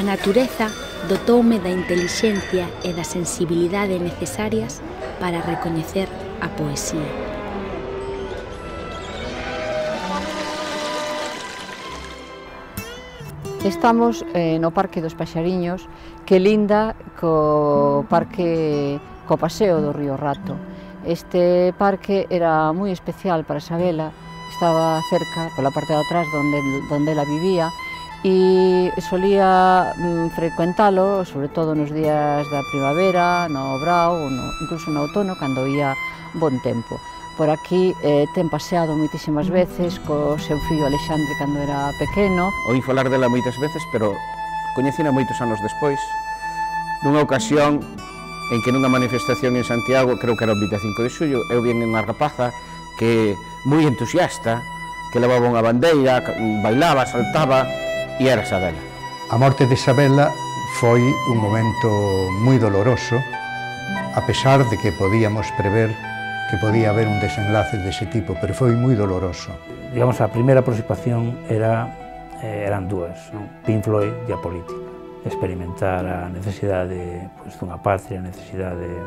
A natureza dotoume da intelixencia e da sensibilidade necesarias para recoñecer a poesía. Estamos eh, no Parque dos Paxariños, que linda co parque co paseo do Río Rato. Este parque era moi especial para Isabela, estaba cerca, pola parte de atrás, donde, donde ela vivía, e solía mm, frecuentalo, sobre todo nos días da primavera, no ou no, incluso no outono, cando ia bon tempo. Por aquí eh, ten paseado moitísimas veces co seu fillo Alexandre cando era pequeno. oí falar dela moitas veces, pero coñecina moitos anos despois, nunha ocasión en que nunha manifestación en Santiago, creo que era o 25 de xullo, eu vien unha rapaza que moi entusiasta, que levaba unha bandeira, bailaba, saltaba, e era Isabela. A morte de Isabela foi un momento moi doloroso, a pesar de que podíamos prever que podía haber un desenlace dese tipo, pero foi moi doloroso. Digamos, a primeira aproximación era, eh, eran dúas, non? Pink Floyd e a política. Experimentar a necesidade pois, dunha patria, a necesidade de,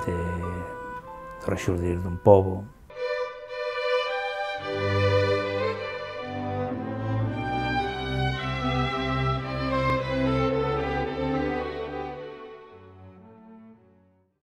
de, de rexurdir dun povo,